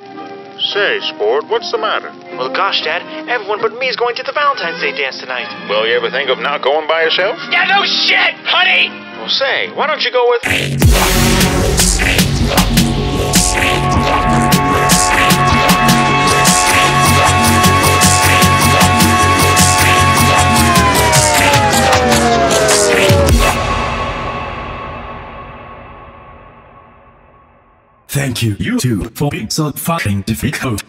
Say, Sport, what's the matter? Well, gosh, Dad, everyone but me is going to the Valentine's Day dance tonight. Well, you ever think of not going by yourself? Yeah, no shit, honey! Well, say, why don't you go with. Thank you, YouTube, for being so fucking difficult.